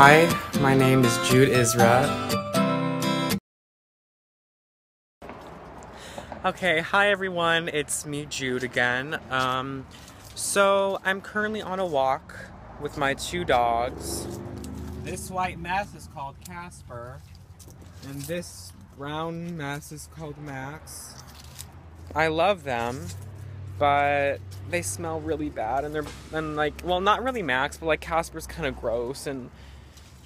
Hi, my name is Jude Isra. Okay, hi everyone, it's me, Jude, again. Um, so, I'm currently on a walk with my two dogs. This white mess is called Casper, and this brown mess is called Max. I love them, but they smell really bad, and they're and like well, not really Max, but like Casper's kind of gross, and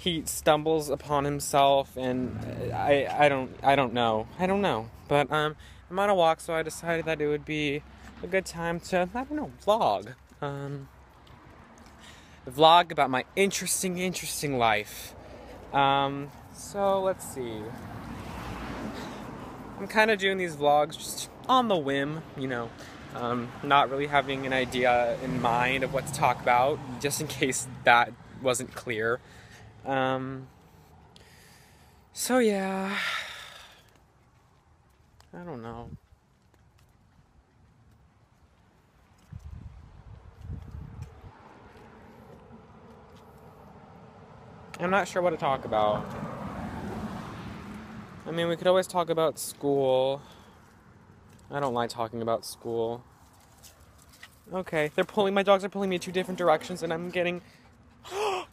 he stumbles upon himself, and I I don't I don't know I don't know, but um I'm on a walk, so I decided that it would be a good time to I don't know vlog. Um, vlog about my interesting, interesting life. Um, so let's see. I'm kind of doing these vlogs just on the whim, you know, um, not really having an idea in mind of what to talk about, just in case that wasn't clear. Um, so yeah, I don't know. I'm not sure what to talk about. I mean, we could always talk about school. I don't like talking about school. Okay, they're pulling, my dogs are pulling me in two different directions, and I'm getting.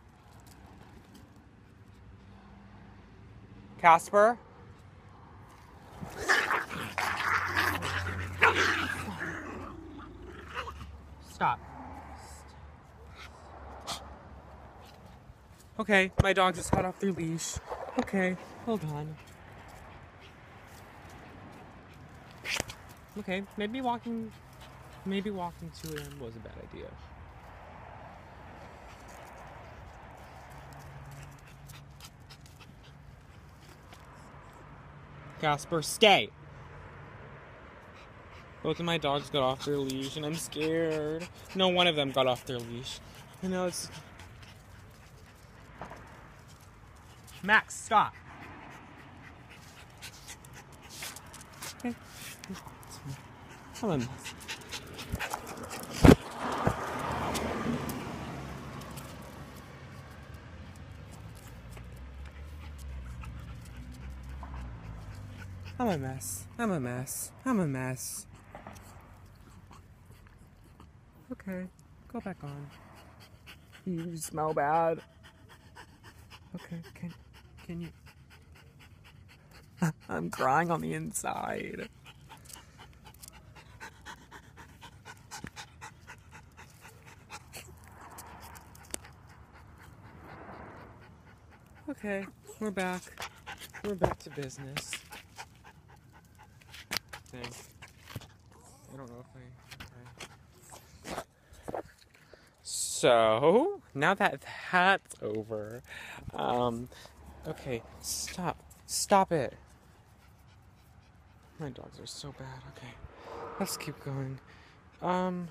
Casper? Stop. Okay, my dog just got off their leash. Okay, hold on. Okay, maybe walking maybe walking to him was a bad idea. Casper, stay! Both of my dogs got off their leash and I'm scared. No, one of them got off their leash. I know it's Max, stop. Come on. I'm a mess. I'm a mess. I'm a mess. Okay, go back on. You smell bad. Okay, can can you? I'm crying on the inside. Okay, we're back. We're back to business. I think. I don't know if I. Okay. So, now that that's over, um, okay, stop. Stop it. My dogs are so bad. Okay, let's keep going. Um,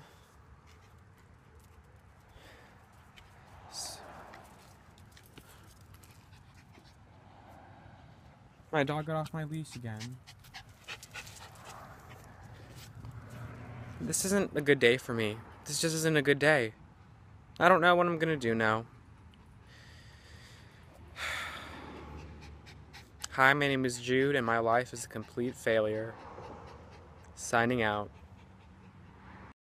my dog got off my leash again. This isn't a good day for me. This just isn't a good day. I don't know what I'm gonna do now. Hi, my name is Jude, and my life is a complete failure. Signing out.